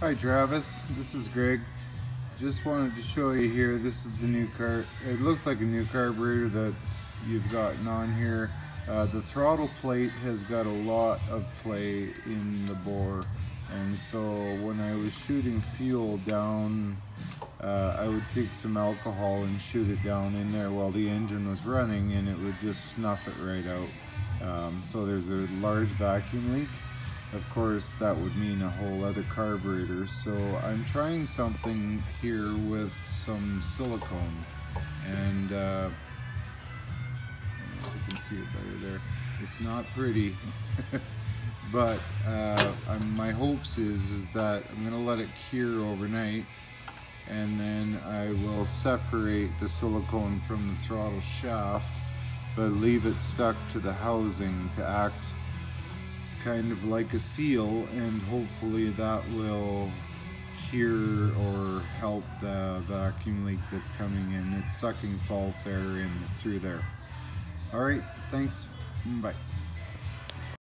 Hi Travis, this is Greg. Just wanted to show you here, this is the new car. It looks like a new carburetor that you've gotten on here. Uh, the throttle plate has got a lot of play in the bore and so when I was shooting fuel down uh, I would take some alcohol and shoot it down in there while the engine was running and it would just snuff it right out. Um, so there's a large vacuum leak. Of course, that would mean a whole other carburetor. So I'm trying something here with some silicone. And uh, if you can see it better there. It's not pretty. but uh, my hopes is, is that I'm gonna let it cure overnight and then I will separate the silicone from the throttle shaft but leave it stuck to the housing to act kind of like a seal and hopefully that will cure or help the vacuum leak that's coming in. It's sucking false air in through there. Alright, thanks. Bye.